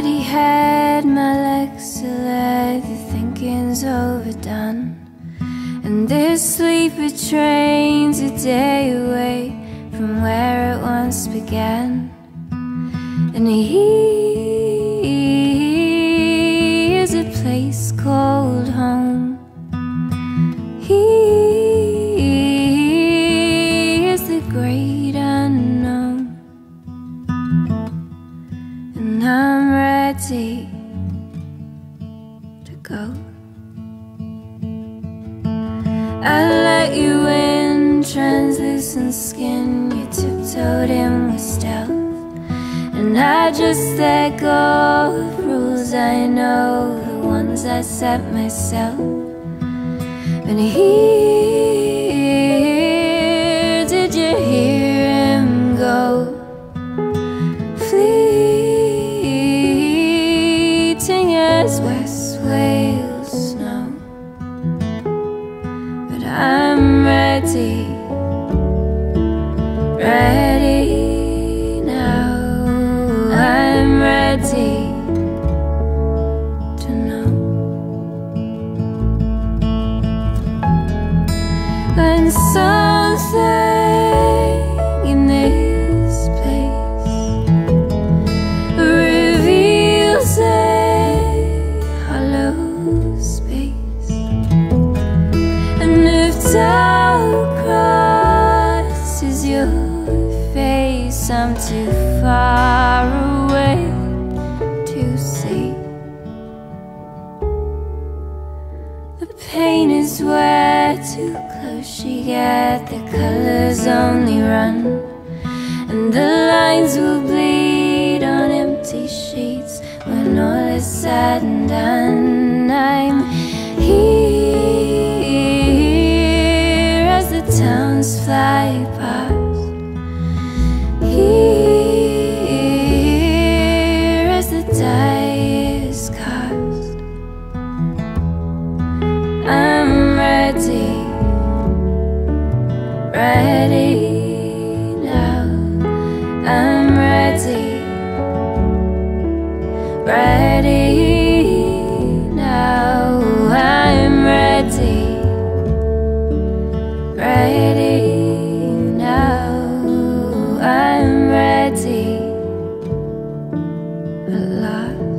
already had my legs to the thinking's overdone. And this sleeper train's a day away from where it once began. And he is a place called home. He to go. I let you in, translucent skin. You tiptoed in with stealth. And I just let go of rules I know, the ones I set myself. And here, Wales snow. But I'm ready, ready now. I'm ready to know. When something I'm too far away to see. The pain is way too close. You get the colors only run, and the lines will bleed on empty sheets when all is said and done. I'm here as the towns fly past. lot.